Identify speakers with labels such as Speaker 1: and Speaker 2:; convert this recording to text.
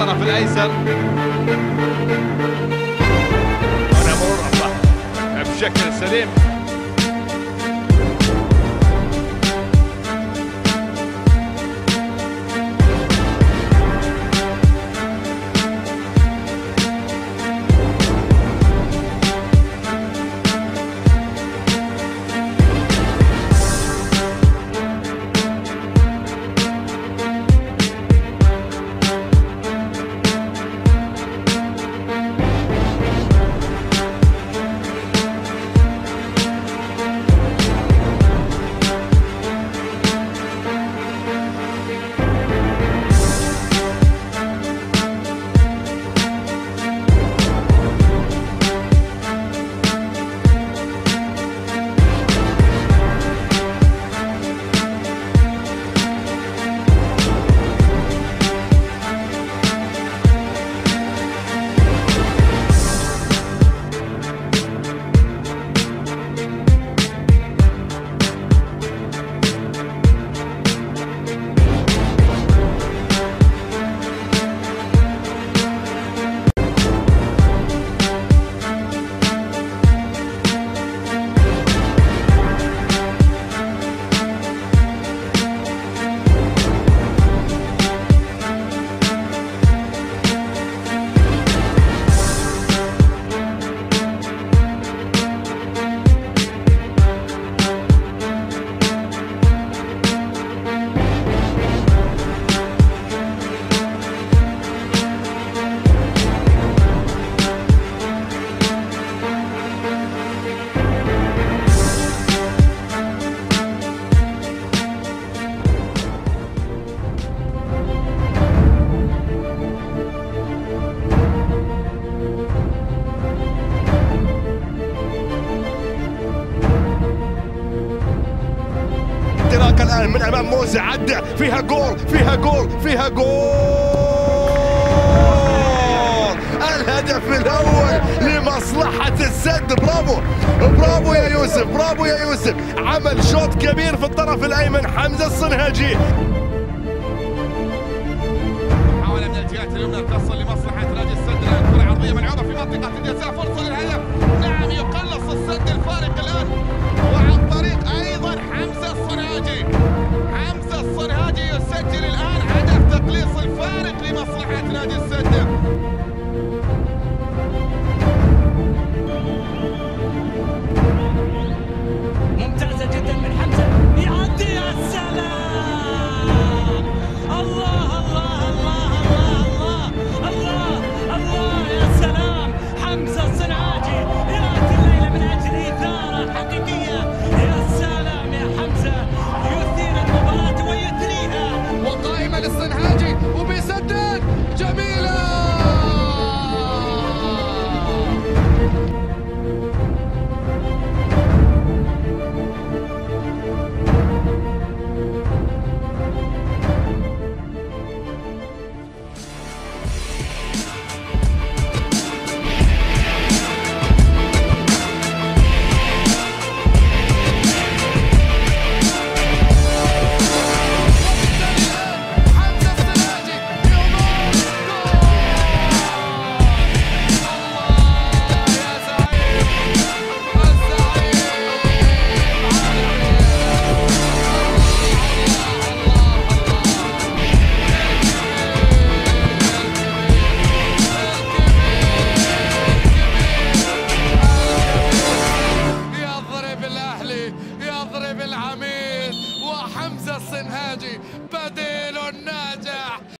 Speaker 1: الطرف الأيسر. أنا مرور بشكل سليم.
Speaker 2: انطلاق الآن من أمام موزة عدى فيها جول. فيها جول. فيها جول. الهدف الأول لمصلحة السد. برافو. برافو يا يوسف. برافو يا يوسف. عمل شوط كبير في الطرف الأيمن. حمزة الصنهاجي
Speaker 1: محاولة من الجهات اليمنى. تصل لمصلحة نادي السد. الآن كرة عرضية ملعوبة في منطقة الجزاء فرصة للهدف. نعم يقلص السد الفارق الآن. وعن طريق الصنهاجي حمزة الصنهاجي يسجل الآن هدف تقليص الفارق لمصلحة نادي السد. Magic